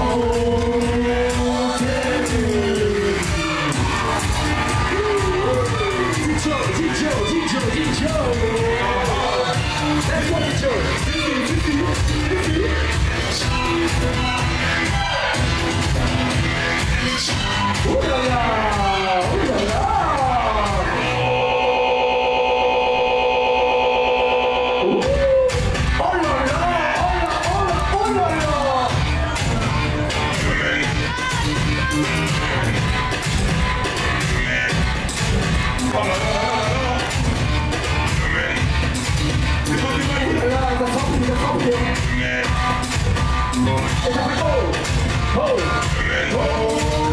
Oh. Oh, oh, oh.